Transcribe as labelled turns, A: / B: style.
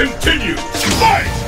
A: continues. Fight!